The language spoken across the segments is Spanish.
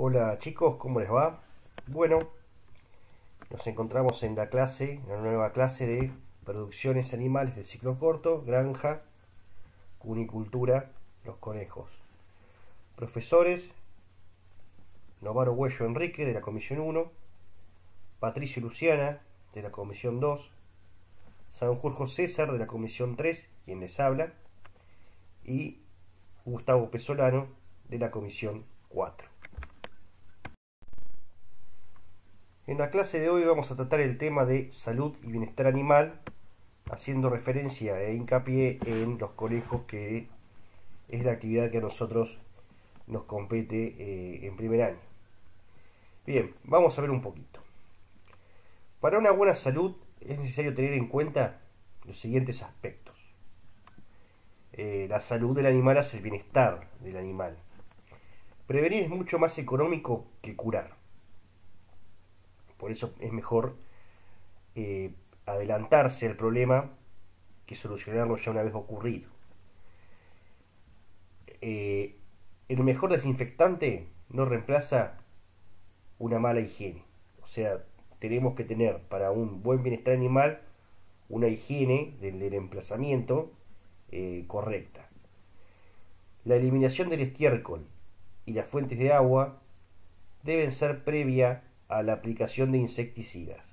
Hola chicos, ¿cómo les va? Bueno, nos encontramos en la clase, en la nueva clase de producciones animales de ciclo corto, granja, cunicultura, los conejos. Profesores, Novaro Huello Enrique de la Comisión 1, Patricio Luciana de la Comisión 2, Sanjurjo César de la Comisión 3, quien les habla, y Gustavo Pesolano de la Comisión 4. En la clase de hoy vamos a tratar el tema de salud y bienestar animal, haciendo referencia e hincapié en los conejos, que es la actividad que a nosotros nos compete eh, en primer año. Bien, vamos a ver un poquito. Para una buena salud es necesario tener en cuenta los siguientes aspectos. Eh, la salud del animal es el bienestar del animal. Prevenir es mucho más económico que curar. Por eso es mejor eh, adelantarse al problema que solucionarlo ya una vez ocurrido. Eh, el mejor desinfectante no reemplaza una mala higiene. O sea, tenemos que tener para un buen bienestar animal una higiene del, emplazamiento eh, correcta. La eliminación del estiércol y las fuentes de agua deben ser previa a la aplicación de insecticidas.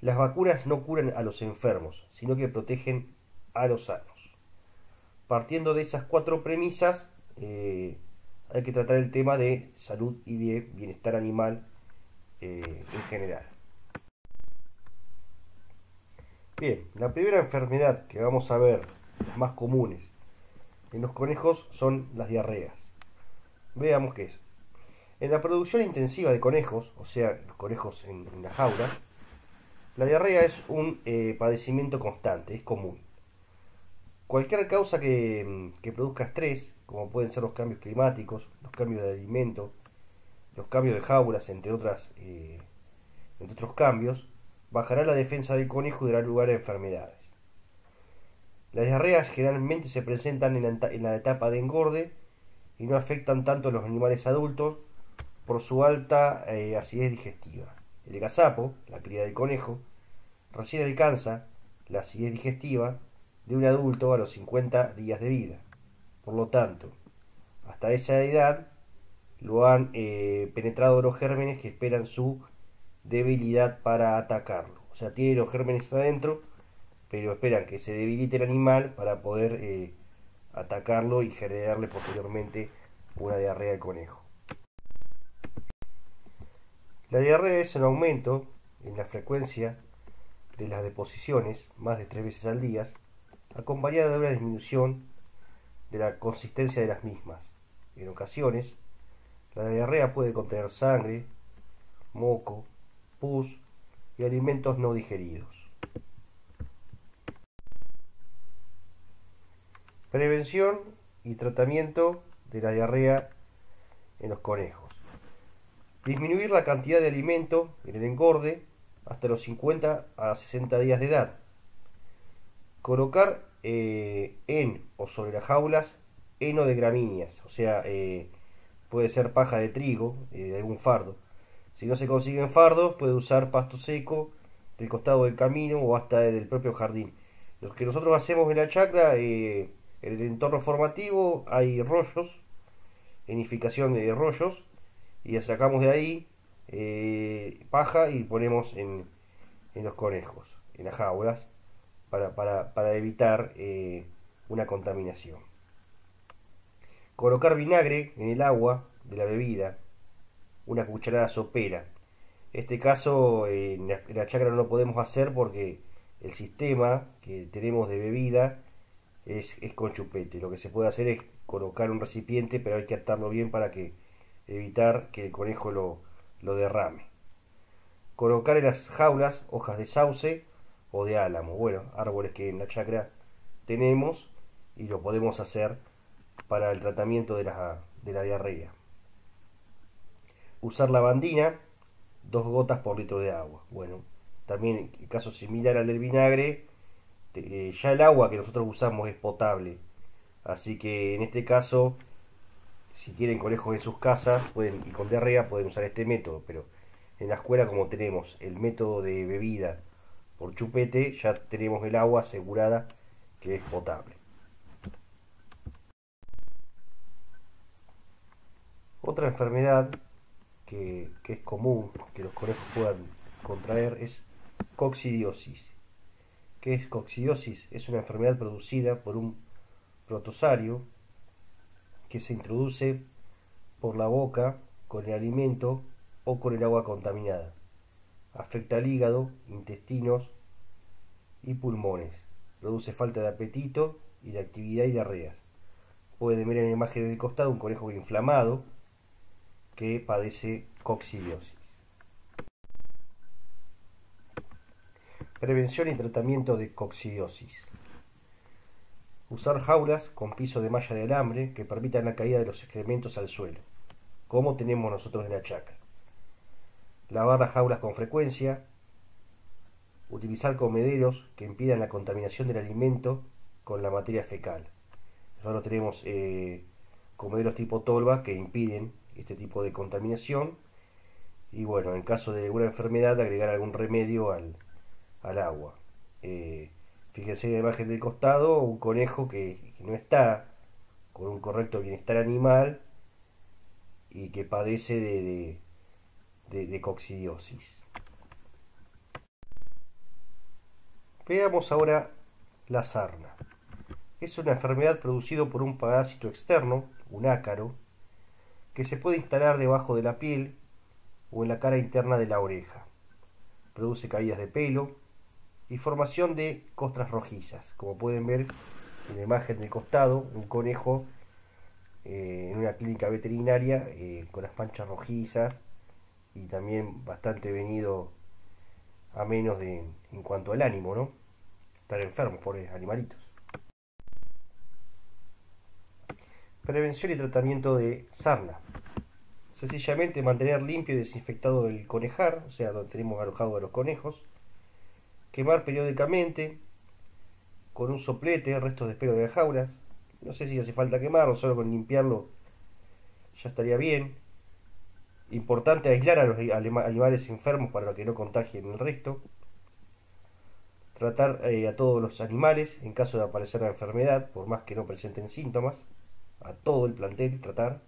Las vacunas no curan a los enfermos, sino que protegen a los sanos. Partiendo de esas cuatro premisas, eh, hay que tratar el tema de salud y de bienestar animal eh, en general. Bien, la primera enfermedad que vamos a ver, más comunes en los conejos, son las diarreas. Veamos qué es. En la producción intensiva de conejos, o sea, los conejos en, las jaulas, la diarrea es un eh, padecimiento constante, es común. Cualquier causa que, que, produzca estrés, como pueden ser los cambios climáticos, los cambios de alimento, los cambios de jaulas, entre, otras, eh, entre otros cambios, bajará la defensa del conejo y dará lugar a enfermedades. Las diarreas generalmente se presentan en la, en la etapa de engorde y no afectan tanto a los animales adultos, por su alta eh, acidez digestiva. El gazapo, la cría del conejo, recién alcanza la acidez digestiva de un adulto a los 50 días de vida. Por lo tanto, hasta esa edad lo han eh, penetrado los gérmenes que esperan su debilidad para atacarlo. O sea, tiene los gérmenes adentro, pero esperan que se debilite el animal para poder eh, atacarlo y generarle posteriormente una diarrea al conejo. La diarrea es un aumento en la frecuencia de las deposiciones, más de tres veces al día, acompañada de una disminución de la consistencia de las mismas. En ocasiones, la diarrea puede contener sangre, moco, pus y alimentos no digeridos. Prevención y tratamiento de la diarrea en los conejos. Disminuir la cantidad de alimento en el engorde hasta los 50 a 60 días de edad. Colocar eh, en o sobre las jaulas heno de gramíneas, o sea, eh, puede ser paja de trigo, eh, de algún fardo. Si no se consiguen fardos, puede usar pasto seco del costado del camino o hasta del propio jardín. Lo que nosotros hacemos en la chacra, en el entorno formativo, hay rollos, enificación de rollos, y sacamos de ahí eh, paja y ponemos en, los conejos, en las jaulas, para, evitar eh, una contaminación. Colocar vinagre en el agua de la bebida, una cucharada sopera. Este caso en la, en la chacra no lo podemos hacer porque el sistema que tenemos de bebida es, es con chupete. Lo que se puede hacer es colocar un recipiente, pero hay que atarlo bien para que evitar que el conejo lo, derrame. Colocar en las jaulas hojas de sauce o de álamo, bueno, árboles que en la chacra tenemos y lo podemos hacer para el tratamiento de la, de la diarrea. Usar lavandina, dos gotas por litro de agua. Bueno, también en caso similar al del vinagre, eh, ya el agua que nosotros usamos es potable. Así que en este caso si tienen conejos en sus casas pueden, y con diarrea pueden usar este método, pero en la escuela como tenemos el método de bebida por chupete, ya tenemos el agua asegurada que es potable. Otra enfermedad que, que, es común que los conejos puedan contraer es coccidiosis. ¿Qué es coccidiosis? Es una enfermedad producida por un protosario que se introduce por la boca con el alimento o con el agua contaminada. Afecta al hígado, intestinos y pulmones. Produce falta de apetito y de actividad y diarreas. Pueden ver en la imagen del costado un conejo inflamado que padece coccidiosis. Prevención y tratamiento de coccidiosis. Usar jaulas con piso de malla de alambre que permitan la caída de los excrementos al suelo, como tenemos nosotros en la chaca. Lavar las jaulas con frecuencia. Utilizar comederos que impidan la contaminación del alimento con la materia fecal. Nosotros tenemos eh, comederos tipo tolva que impiden este tipo de contaminación. Y bueno, en caso de alguna enfermedad, agregar algún remedio al, al agua. Eh, fíjense en la imagen del costado, un conejo que, no está con un correcto bienestar animal y que padece de, de, de, coccidiosis. Veamos ahora la sarna. Es una enfermedad producida por un parásito externo, un ácaro, que se puede instalar debajo de la piel o en la cara interna de la oreja. Produce caídas de pelo, y formación de costras rojizas. Como pueden ver en la imagen del costado, un conejo eh, en una clínica veterinaria eh, con las manchas rojizas y también bastante venido a menos de, en cuanto al ánimo, ¿no? Estar enfermos, por animalitos. Prevención y tratamiento de sarna. Sencillamente mantener limpio y desinfectado el conejar, o sea, donde tenemos alojado a los conejos quemar periódicamente con un soplete restos de espero de las jaulas. No sé si hace falta quemarlo, solo con limpiarlo ya estaría bien. Importante aislar a los animales enfermos para que no contagien el resto. Tratar eh, a todos los animales en caso de aparecer la enfermedad, por más que no presenten síntomas. A todo el plantel tratar.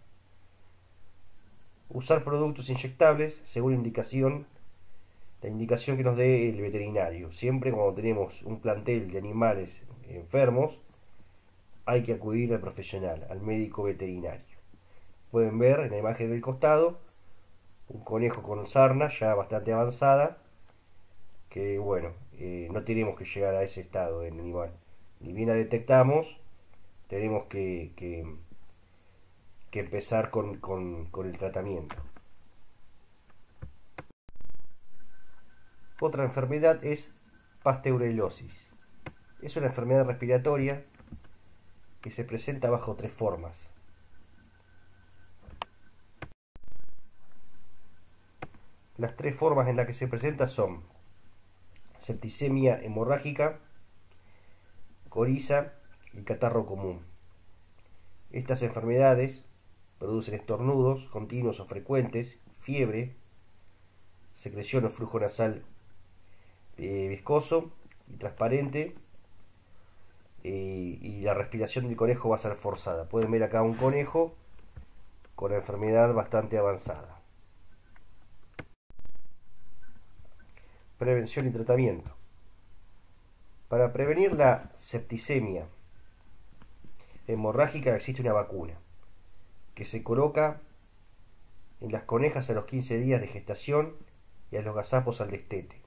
Usar productos inyectables según indicación la indicación que nos dé el veterinario. Siempre cuando tenemos un plantel de animales enfermos, hay que acudir al profesional, al médico veterinario. Pueden ver en la imagen del costado un conejo con sarna ya bastante avanzada, que bueno, eh, no tenemos que llegar a ese estado en animal. Ni bien la detectamos, tenemos que, que, empezar con, con el tratamiento. Otra enfermedad es pasteurelosis. Es una enfermedad respiratoria que se presenta bajo tres formas. Las tres formas en las que se presenta son septicemia hemorrágica, coriza y catarro común. Estas enfermedades producen estornudos continuos o frecuentes, fiebre, secreción o flujo nasal eh, viscoso y transparente eh, y la respiración del conejo va a ser forzada. Pueden ver acá un conejo con enfermedad bastante avanzada. Prevención y tratamiento. Para prevenir la septicemia hemorrágica existe una vacuna que se coloca en las conejas a los 15 días de gestación y a los gazapos al destete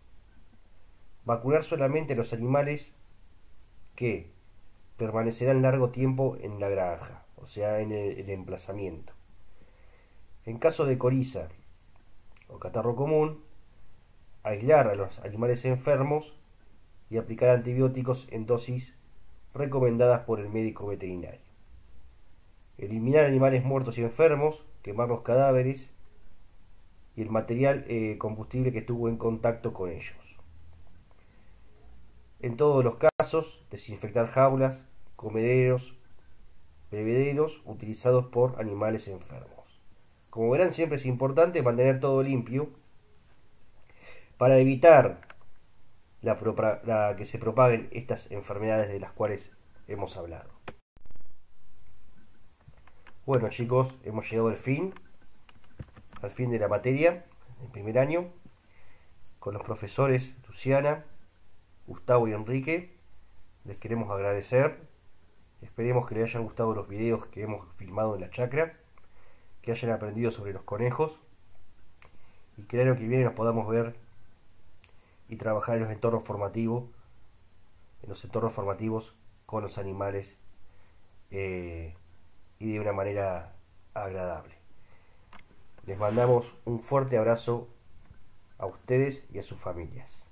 vacunar solamente a los animales que permanecerán largo tiempo en la granja, o sea, en el, emplazamiento. En caso de coriza o catarro común, aislar a los animales enfermos y aplicar antibióticos en dosis recomendadas por el médico veterinario. Eliminar animales muertos y enfermos, quemar los cadáveres y el material eh, combustible que estuvo en contacto con ellos. En todos los casos, desinfectar jaulas, comederos, bebederos utilizados por animales enfermos. Como verán, siempre es importante mantener todo limpio para evitar la, que se propaguen estas enfermedades de las cuales hemos hablado. Bueno chicos, hemos llegado al fin, al fin de la materia, el primer año, con los profesores Luciana, Gustavo y Enrique. Les queremos agradecer. Esperemos que les hayan gustado los videos que hemos filmado en la chacra, que hayan aprendido sobre los conejos y que el año que viene nos podamos ver y trabajar en los entornos formativos, en los entornos formativos con los animales eh, y de una manera agradable. Les mandamos un fuerte abrazo a ustedes y a sus familias.